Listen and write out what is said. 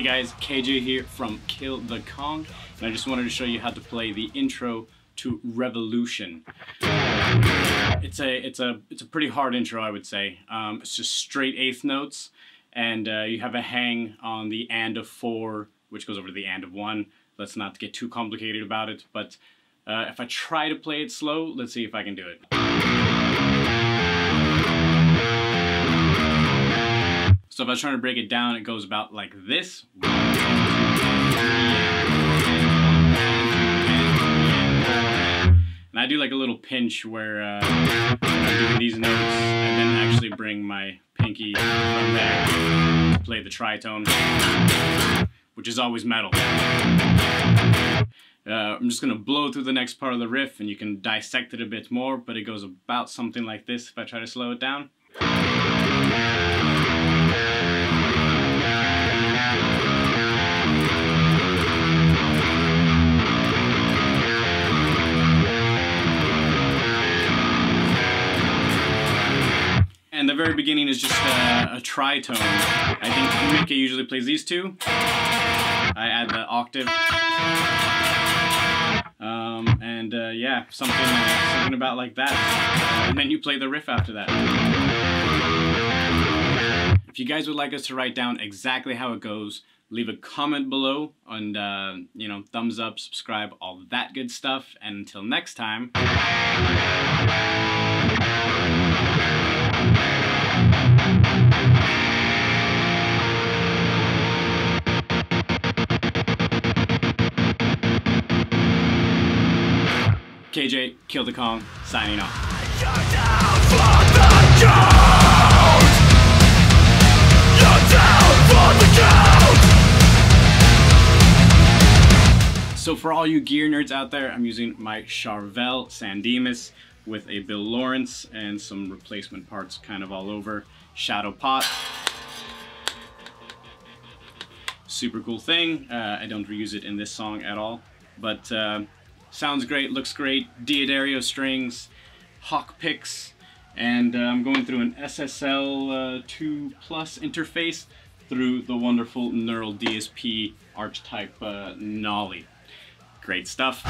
Hey guys, KJ here from Kill the Kong, and I just wanted to show you how to play the intro to Revolution. It's a it's a it's a pretty hard intro, I would say. Um, it's just straight eighth notes, and uh, you have a hang on the and of four, which goes over to the and of one. Let's not get too complicated about it, but uh, if I try to play it slow, let's see if I can do it. So if I was trying to break it down, it goes about like this. I do like a little pinch where uh, I'm doing these notes and then actually bring my pinky from there to play the tritone, which is always metal. Uh, I'm just going to blow through the next part of the riff and you can dissect it a bit more, but it goes about something like this if I try to slow it down. The very beginning is just a, a tritone. I think Mickey usually plays these two. I add the octave. Um, and uh, yeah, something, something about like that. And then you play the riff after that. If you guys would like us to write down exactly how it goes, leave a comment below and uh, you know thumbs up subscribe all that good stuff and until next time KJ, Kill the Kong, signing off. So for all you gear nerds out there, I'm using my Charvel San Dimas with a Bill Lawrence and some replacement parts kind of all over. Shadow Pot. Super cool thing. Uh, I don't reuse it in this song at all, but uh, Sounds great, looks great. D'Addario strings, Hawk picks, and uh, I'm going through an SSL uh, 2 Plus interface through the wonderful Neural DSP archetype uh, Nolly. Great stuff.